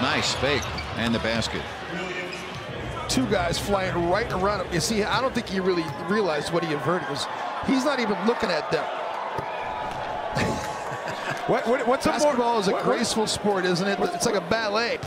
Nice fake and the basket. Two guys flying right around him. You see, I don't think he really realized what he averted. Was he's not even looking at them. What, what, what's a more- is a what- graceful sport, isn't it? It's like a ballet.